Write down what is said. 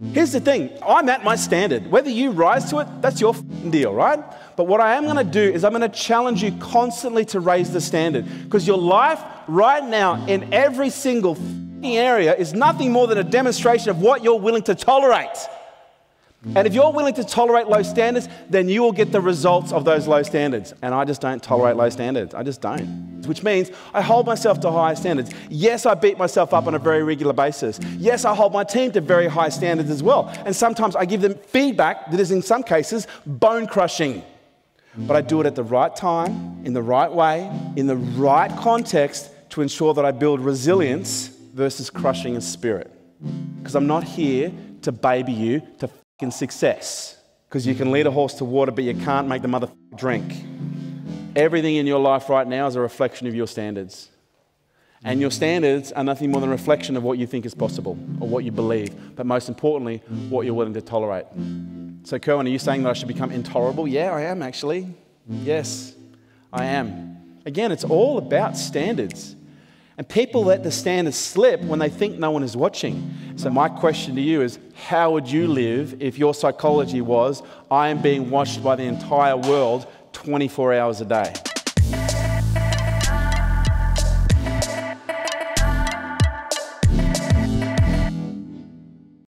Here's the thing I'm at my standard. Whether you rise to it, that's your deal, right? But what I am going to do is I'm going to challenge you constantly to raise the standard because your life right now in every single area is nothing more than a demonstration of what you're willing to tolerate. And if you're willing to tolerate low standards, then you will get the results of those low standards. And I just don't tolerate low standards. I just don't. Which means I hold myself to higher standards. Yes, I beat myself up on a very regular basis. Yes, I hold my team to very high standards as well. And sometimes I give them feedback that is, in some cases, bone crushing. But I do it at the right time, in the right way, in the right context to ensure that I build resilience versus crushing a spirit. Because I'm not here to baby you to in success because you can lead a horse to water, but you can't make the mother drink. Everything in your life right now is a reflection of your standards. And your standards are nothing more than a reflection of what you think is possible or what you believe, but most importantly, what you're willing to tolerate. So, Kerwin, are you saying that I should become intolerable? Yeah, I am actually. Yes, I am. Again, it's all about standards. And people let the standards slip when they think no one is watching. So, my question to you is how would you live if your psychology was, I am being watched by the entire world 24 hours a day?